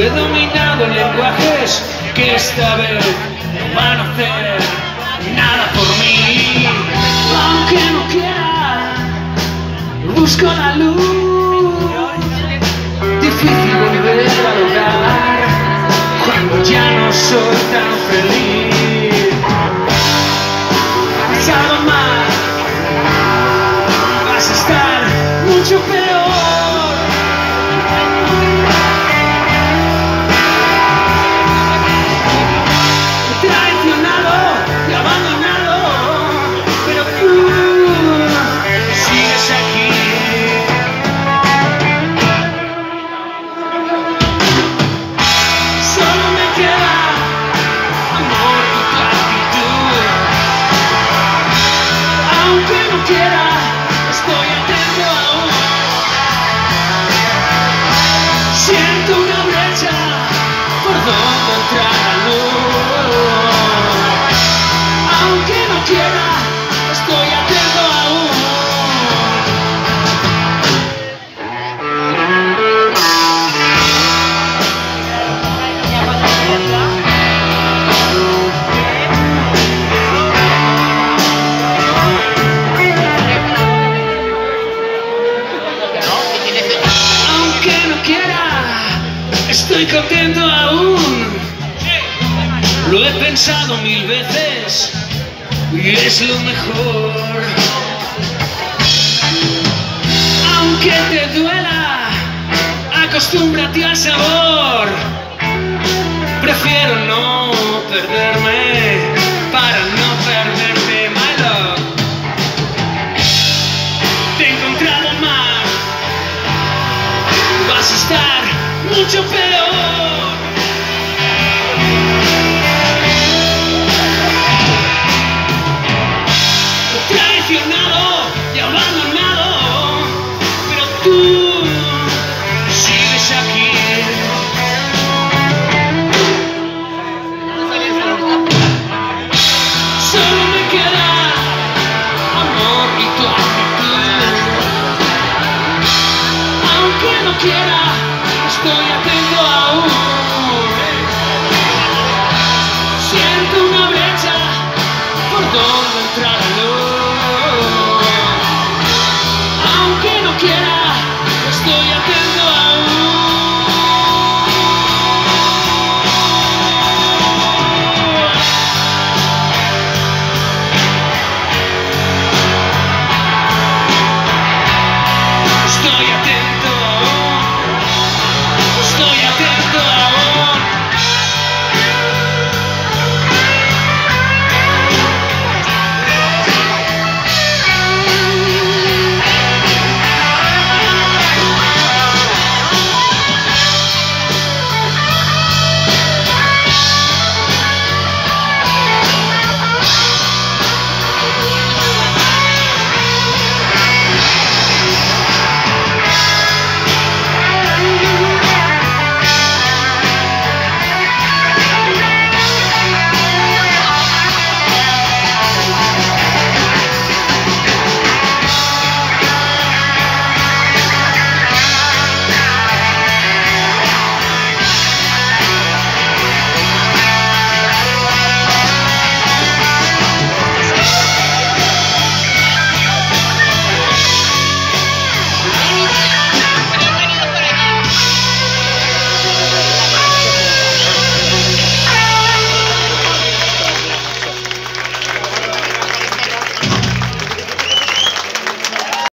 He dominado lenguajes que esta vez no van a hacer nada por gonna lose. Estoy contento aún. Lo he pensado mil veces y es lo mejor. Aunque te duela, acostúmbrate al sabor. Prefiero no perderme para no perderte, my love. Te he encontrado más vas a estar mucho peor. Amor y